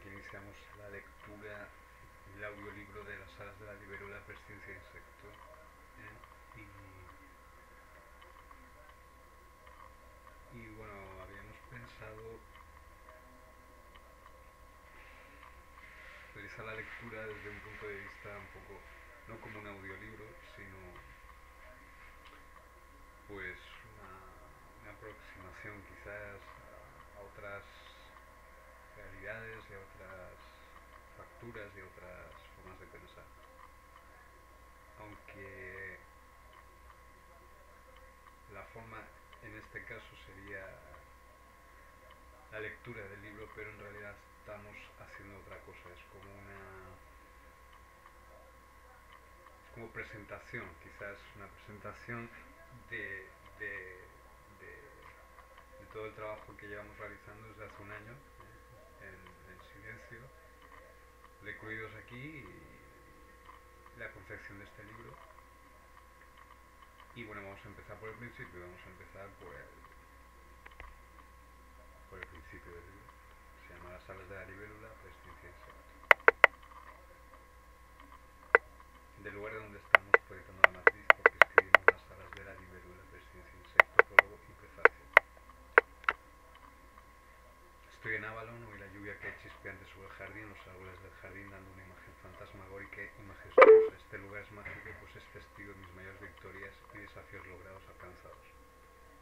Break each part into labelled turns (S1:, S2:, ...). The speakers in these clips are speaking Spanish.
S1: aquí iniciamos la lectura del audiolibro de las alas de la libélula Persciencia Insecto. ¿eh? Y, bueno, habíamos pensado realizar la lectura desde un punto de vista un poco, no como un audiolibro, sino pues una aproximación quizás a otras realidades y otras facturas y otras formas de pensar. Aunque la forma en este caso sería la lectura del libro, pero en realidad estamos haciendo otra cosa, es como una como presentación, quizás una presentación de, de, de, de todo el trabajo que llevamos realizando desde hace un año silencio, recluidos aquí, y la confección de este libro. Y bueno, vamos a empezar por el principio, vamos a empezar por el, por el principio del libro. Se llama Las alas de la libélula, prescripción Del lugar donde estamos proyectando la matriz, porque escribimos las alas de la libélula, prescripción insecto, prólogo y prefacio. Estoy en Avalon, lluvia cae chispeante sobre el jardín, los árboles del jardín dando una imagen fantasmagórica y majestuosa. Este lugar es mágico, pues es testigo de mis mayores victorias y desafíos logrados alcanzados.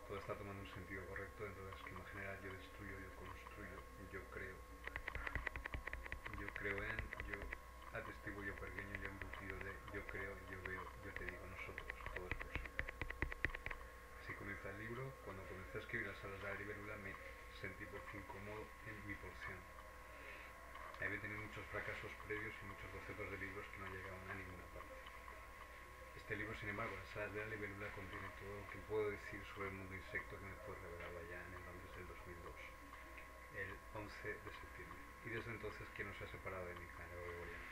S1: Todo está tomando un sentido correcto dentro del esquema general. Yo destruyo, yo construyo, yo creo. Yo creo en, yo atestigo, yo pequeño, yo embutido de, yo creo, yo veo, yo te digo, nosotros, todo es posible. Así comienza el libro. Cuando comencé a escribir las alas de la libélula me sentí por fin cómodo en mi porción. Había tenido muchos fracasos previos y muchos bocetos de libros que no llegaban a ninguna parte. Este libro, sin embargo, Las alas de la libélula contiene todo lo que puedo decir sobre el mundo insecto que me fue revelado allá en el Londres del 2002, el 11 de septiembre. Y desde entonces que no se ha separado de género gregoriano.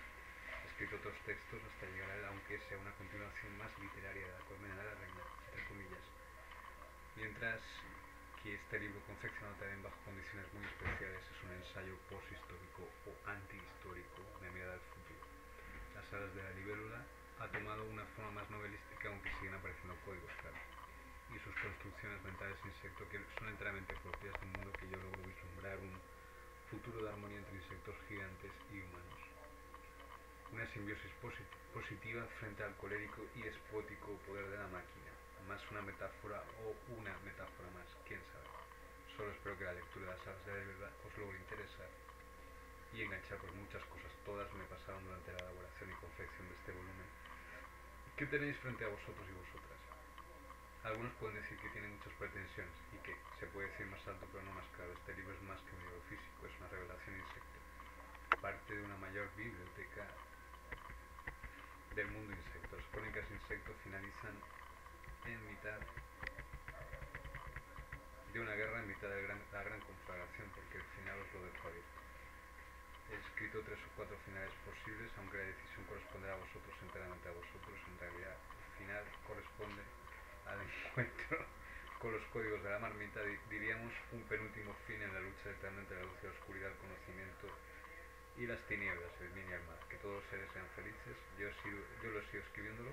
S1: He escrito otros textos hasta llegar a él, aunque sea una continuación más literaria de la colmena de la reina, entre comillas. Mientras que este libro confeccionado también bajo condiciones muy especiales es un ensayo posthistórico o antihistórico de mirada al futuro. Las alas de la libélula ha tomado una forma más novelística aunque siguen apareciendo códigos claros y sus construcciones mentales insecto que son enteramente propias de un mundo que yo logro vislumbrar un futuro de armonía entre insectos gigantes y humanos. Una simbiosis posit positiva frente al colérico y espótico poder de la máquina más una metáfora o una metáfora más, quién sabe. Solo espero que la lectura de las alas de verdad os logre interesar y enganchar pues muchas cosas, todas me pasaron durante la elaboración y confección de este volumen. ¿Qué tenéis frente a vosotros y vosotras? Algunos pueden decir que tiene muchas pretensiones y que se puede decir más alto pero no más claro. Este libro es más que un libro físico, es una revelación insecto. Parte de una mayor biblioteca del mundo insecto. Las crónicas insecto finalizan en mitad de una guerra, en mitad de gran, la gran conflagración, porque el final os lo dejo abierto. He escrito tres o cuatro finales posibles, aunque la decisión corresponde a vosotros, enteramente a vosotros, en realidad el final corresponde al encuentro con los códigos de la marmita, diríamos un penúltimo fin en la lucha eterna entre la luz y la oscuridad, el conocimiento y las tinieblas, el bien y el mal. Que todos los seres sean felices, yo, sigo, yo lo sigo escribiéndolo,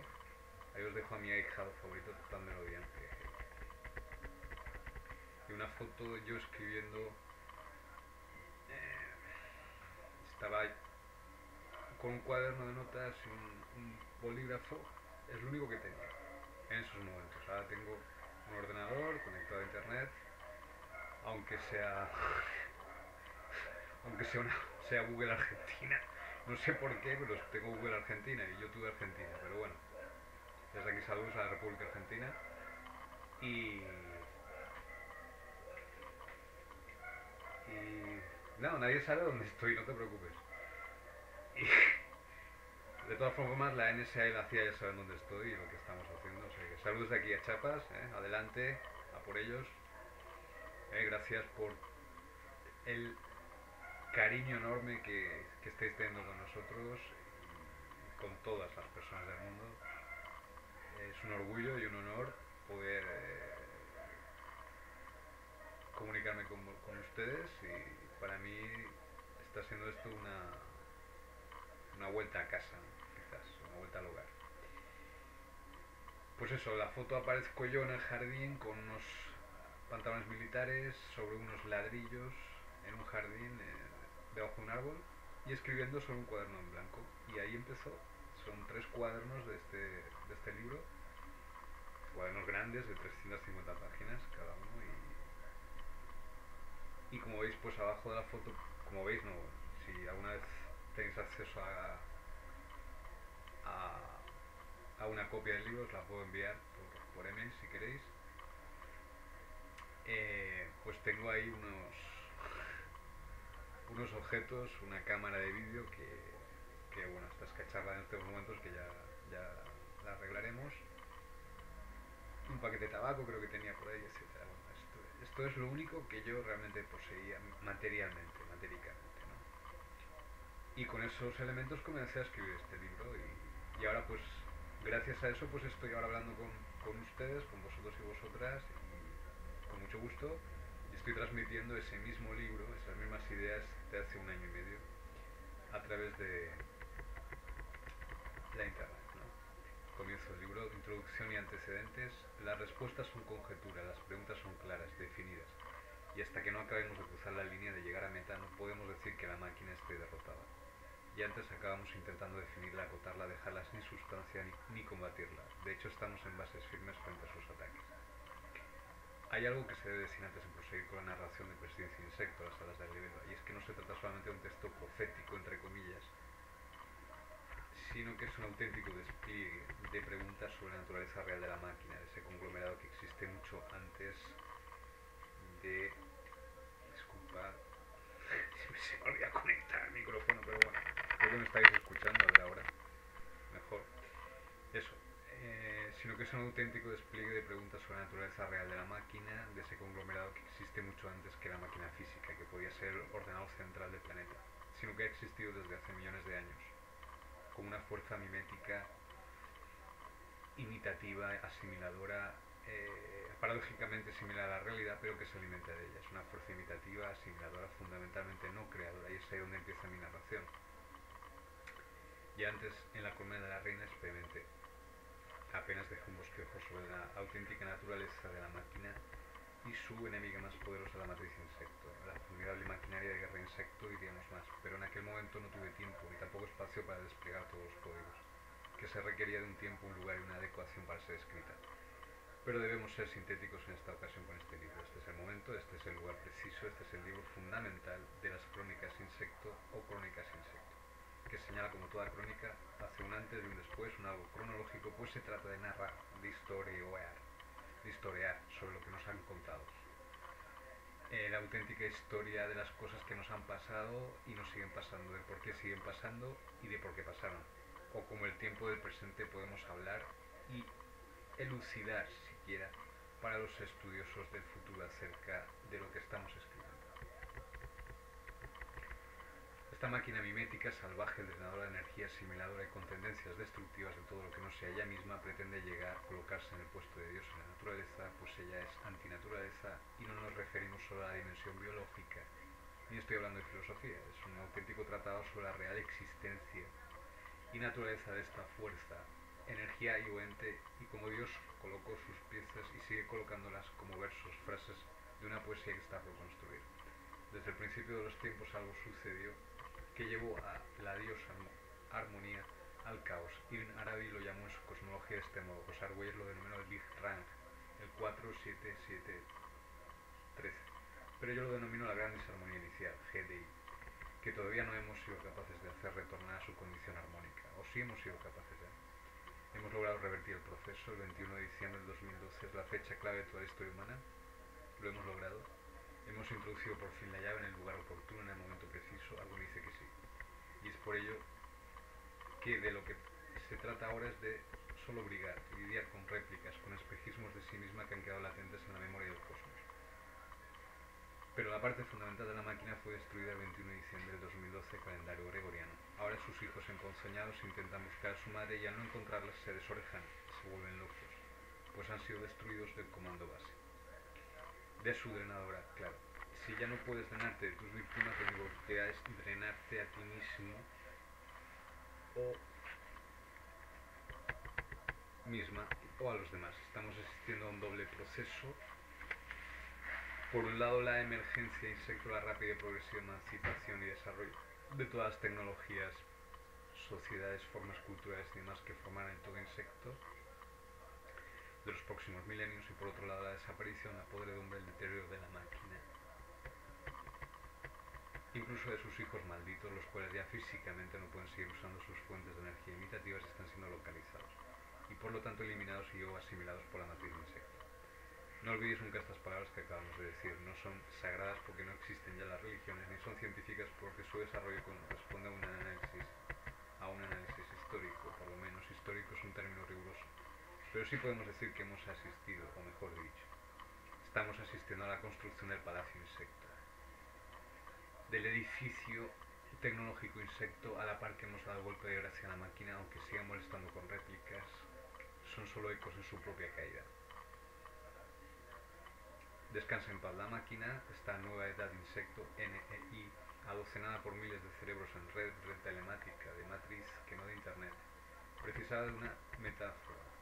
S1: Ahí os dejo a mi ahijado favorito tan melodiante. Y una foto yo escribiendo. Eh, estaba con un cuaderno de notas y un, bolígrafo. Es lo único que tenía en esos momentos. Ahora tengo un ordenador conectado a internet. Aunque sea. aunque sea, sea Google Argentina. No sé por qué, pero tengo Google Argentina y YouTube Argentina. Pero bueno. Desde aquí saludos a la República Argentina. Y. Y. No, nadie sabe dónde estoy, no te preocupes. De todas formas, la NSA y la CIA ya saben dónde estoy y lo que estamos haciendo. O que saludos de aquí a Chapas, ¿eh? adelante, a por ellos. Eh, gracias por el cariño enorme que, que estáis teniendo con nosotros y con todas las personas del mundo es un orgullo y un honor poder eh, comunicarme con, con, ustedes y para mí está siendo esto una, una vuelta a casa, quizás, una vuelta al hogar. Pues eso, la foto aparezco yo en el jardín con unos pantalones militares sobre unos ladrillos en un jardín eh, debajo de un árbol y escribiendo sobre un cuaderno en blanco. Y ahí empezó. Son tres cuadernos de este, de este libro, cuadernos grandes de 350 páginas cada uno. Y, como veis, pues abajo de la foto, como veis, no, si alguna vez tenéis acceso a, a, a una copia del libro, os la puedo enviar por, por email si queréis. Eh, pues tengo ahí unos unos objetos, una cámara de vídeo que, que, bueno, está escacharla en estos momentos que ya, ya la arreglaremos. Un paquete de tabaco creo que tenía por ahí, etc. esto, esto, es lo único que yo realmente poseía materialmente, materialmente. ¿no? Y con esos elementos comencé a escribir este libro y, y, ahora pues gracias a eso pues estoy ahora hablando con, con ustedes, con vosotros y vosotras y con mucho gusto estoy transmitiendo ese mismo libro, esas mismas ideas de hace un año y medio a través de la internet. ¿no? Comienzo el libro, introducción y antecedentes. Las respuestas son conjeturas, las preguntas son claras, definidas. Y hasta que no acabemos de cruzar la línea de llegar a meta no podemos decir que la máquina esté derrotada. Y antes acabamos intentando definirla, acotarla, dejarla sin sustancia ni, ni combatirla. De hecho estamos en bases firmes frente a sus ataques. Hay algo que se debe decir antes de proseguir con la narración de Presidencia Insecto, las alas de Agribela, y es que no se trata solamente de un texto profético, entre comillas, sino que es un auténtico despliegue de preguntas sobre la naturaleza real de la máquina, de ese conglomerado que existe mucho antes de... Disculpa, se me olvida conectar el micrófono, pero bueno, creo que me estáis escuchando, a ver ahora. Mejor. Eso sino que es un auténtico despliegue de preguntas sobre la naturaleza real de la máquina, de ese conglomerado que existe mucho antes que la máquina física, que podía ser ordenador central del planeta, sino que ha existido desde hace millones de años, como una fuerza mimética, imitativa, asimiladora, eh, paradójicamente similar a la realidad, pero que se alimenta de ella. Es una fuerza imitativa, asimiladora, fundamentalmente no creadora, y es ahí donde empieza mi narración. Y antes, en la colmena de la reina, experimenté apenas dejó un bosquejo sobre la auténtica naturaleza de la máquina y su enemiga más poderosa, la matriz insecto, la formidable maquinaria de guerra insecto, diríamos más, pero en aquel momento no tuve tiempo ni tampoco espacio para desplegar todos los códigos, que se requería de un tiempo, un lugar y una adecuación para ser escrita. Pero debemos ser sintéticos en esta ocasión con este libro. Este es el momento, este es el lugar preciso, este es el libro fundamental de las crónicas insecto o crónicas insecto que señala como toda crónica hace un antes y un después, un algo cronológico, pues se trata de narrar, de historiar, historiar sobre lo que nos han contado. Eh, la auténtica historia de las cosas que nos han pasado y nos siguen pasando, de por qué siguen pasando y de por qué pasaron. O como el tiempo del presente podemos hablar y elucidar siquiera para los estudiosos del futuro acerca de lo que estamos escribiendo. Esta máquina mimética, salvaje, drenadora de energía, asimiladora y con tendencias destructivas de todo lo que no sea ella misma, pretende llegar, colocarse en el puesto de Dios en la naturaleza, pues ella es antinaturaleza y no nos referimos solo a la dimensión biológica, ni estoy hablando de filosofía, es un auténtico tratado sobre la real existencia y naturaleza de esta fuerza, energía y ente, y como Dios colocó sus piezas y sigue colocándolas como versos, frases de una poesía que está por construir. Desde el principio de los tiempos algo sucedió que llevó a la diosa armonía al caos. Ibn Arabi lo llamó en su cosmología de este modo, José Argüelles lo denominó el Big Rang, el 47713. Pero yo lo denomino la gran disarmonía inicial, GDI, que todavía no hemos sido capaces de hacer retornar a su condición armónica, o sí hemos sido capaces de. Hemos logrado revertir el proceso, el 21 de diciembre del 2012 es la fecha clave de toda la historia humana, lo hemos logrado Hemos introducido por fin la llave en el lugar oportuno, en el momento preciso, algo dice que sí. Y es por ello que de lo que se trata ahora es de solo brigar, lidiar con réplicas, con espejismos de sí misma que han quedado latentes en la memoria del cosmos. Pero la parte fundamental de la máquina fue destruida el 21 de diciembre del 2012, calendario gregoriano. Ahora sus hijos enconzoñados intentan buscar a su madre y al no encontrarlas se desorejan, se vuelven locos, pues han sido destruidos del comando base de su drenadora, claro. si ya no puedes drenarte de tus víctimas, lo único que es drenarte a ti mismo o misma o a los demás. Estamos asistiendo a un doble proceso. Por un lado, la emergencia insecto, la rápida y progresiva emancipación y desarrollo de todas las tecnologías, sociedades, formas culturales y demás que formarán todo insecto de los próximos milenios y por otro lado la desaparición, la podredumbre, el deterioro de la máquina incluso de sus hijos malditos, los cuales ya físicamente no pueden seguir usando sus fuentes de energía imitativas están siendo localizados, y por lo tanto eliminados y o asimilados por la matriz insecto. No olvidéis nunca estas palabras que acabamos de decir, no son sagradas porque no existen ya las religiones, ni son científicas porque su desarrollo corresponde a un análisis, a un análisis histórico, por lo menos histórico es un término riguroso. Pero sí podemos decir que hemos asistido, o mejor dicho, estamos asistiendo a la construcción del Palacio Insecto del edificio tecnológico insecto a la par que hemos dado el golpe de gracia a la máquina, aunque siga molestando con réplicas, son solo ecos en su propia caída. Descansa en paz la máquina, esta nueva edad insecto NEI, adocenada por miles de cerebros en red, red telemática, de matriz, que no de internet, precisaba de una metáfora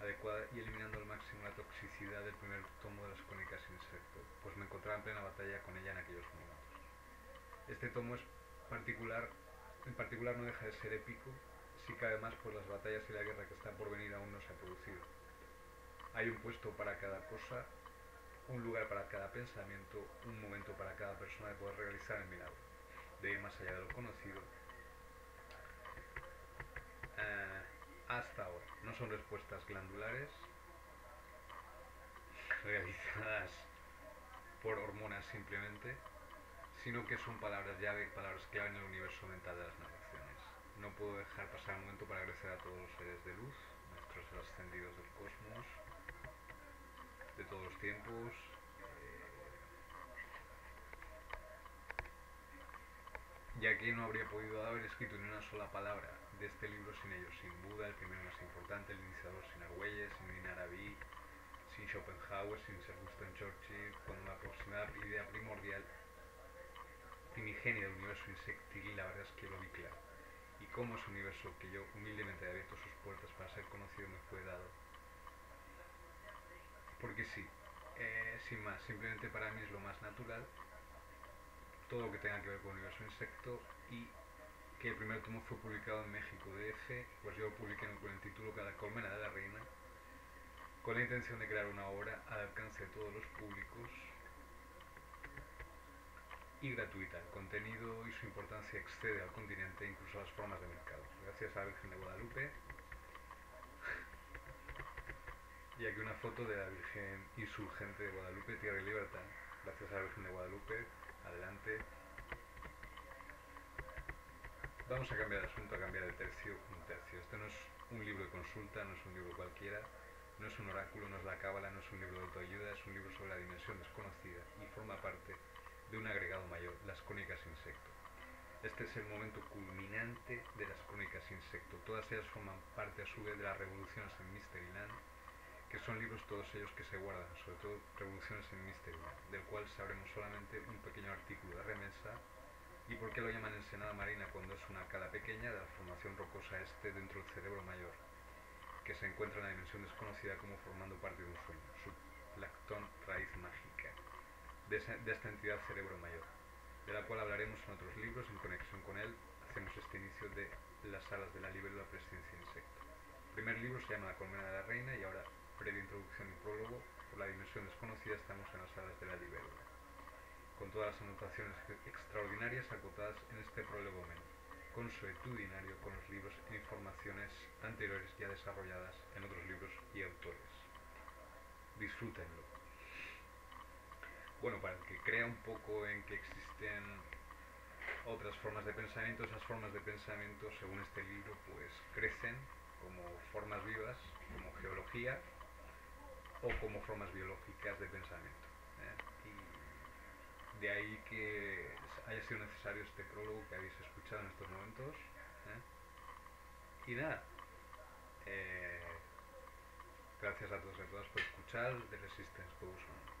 S1: adecuada y eliminando al máximo la toxicidad del primer tomo de las crónicas insecto, pues me encontraba en plena batalla con ella en aquellos momentos. Este tomo es particular, en particular no deja de ser épico, si cabe más por las batallas y la guerra que está por venir aún no se ha producido. Hay un puesto para cada cosa, un lugar para cada pensamiento, un momento para cada persona de poder realizar el milagro, de ir más allá de lo conocido. Eh, hasta ahora, no son respuestas glandulares realizadas por hormonas simplemente, sino que son palabras llave, palabras clave en el universo mental de las narraciones. No puedo dejar pasar un momento para agradecer a todos los seres de luz, nuestros ascendidos del cosmos, de todos los tiempos. Eh, ya que no habría podido haber escrito ni una sola palabra de este libro sin ellos, sin Buda, el primero más importante, el iniciador sin Argüelles, sin Dinarabi, sin Schopenhauer, sin Sir Winston Churchill, con una aproximada idea primordial primigenia del universo insectil, la verdad es que lo vi claro. Y cómo ese universo que yo humildemente he abierto sus puertas para ser conocido me fue dado. Porque sí, eh, sin más, simplemente para mí es lo más natural todo lo que tenga que ver con el universo insecto y que el primer tomo fue publicado en México DF, pues yo lo publiqué con el título Cada colmena de la reina, con la intención de crear una obra al alcance de todos los públicos y gratuita. El contenido y su importancia excede al continente e incluso a las formas de mercado. Gracias a la Virgen de Guadalupe. y aquí una foto de la Virgen insurgente de Guadalupe, Tierra y Libertad. Gracias a la Virgen de Guadalupe. Adelante. Vamos a cambiar de asunto, a cambiar de tercio, un tercio. Este no es un libro de consulta, no es un libro cualquiera, no es un oráculo, no es la cábala, no es un libro de autoayuda, es un libro sobre la dimensión desconocida y forma parte de un agregado mayor, las crónicas insecto. Este es el momento culminante de las crónicas insecto. Todas ellas forman parte a su vez de las revoluciones en Mysteryland, que son libros todos ellos que se guardan, sobre todo Revoluciones en Mysteryland, del cual sabremos solamente un pequeño artículo de remesa y por qué lo llaman ensenada marina cuando es una cala pequeña de la formación rocosa este dentro del cerebro mayor, que se encuentra en la dimensión desconocida como formando parte de un sueño, su lactón raíz mágica de, esta entidad cerebro mayor, de la cual hablaremos en otros libros en conexión con él. Hacemos este inicio de las salas de la libélula presidencia insecto. El primer libro se llama La colmena de la reina y ahora, previa introducción y prólogo, por la dimensión desconocida estamos en las salas de la libélula, con todas las anotaciones extraordinarias acotadas en este prólogo menú, consuetudinario con los libros e informaciones anteriores ya desarrolladas en otros libros y autores. Disfrútenlo bueno, para el que crea un poco en que existen otras formas de pensamiento, esas formas de pensamiento, según este libro, pues crecen como formas vivas, como geología, o como formas biológicas de pensamiento. De ahí que haya sido necesario este prólogo que habéis escuchado en estos momentos. ¿eh? Y nada, eh, gracias a todos y a todas por escuchar The Resistance Goes